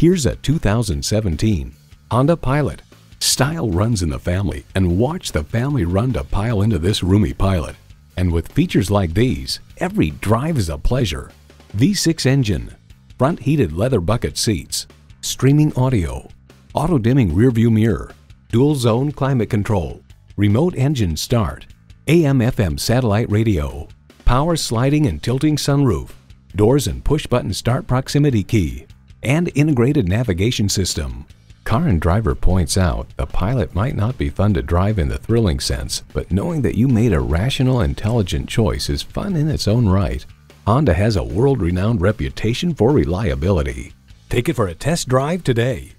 Here's a 2017 Honda Pilot. Style runs in the family and watch the family run to pile into this roomy Pilot. And with features like these, every drive is a pleasure. V6 engine, front heated leather bucket seats, streaming audio, auto dimming rearview mirror, dual zone climate control, remote engine start, AM FM satellite radio, power sliding and tilting sunroof, doors and push button start proximity key, and integrated navigation system. Car and Driver points out the Pilot might not be fun to drive in the thrilling sense, but knowing that you made a rational, intelligent choice is fun in its own right. Honda has a world renowned reputation for reliability. Take it for a test drive today.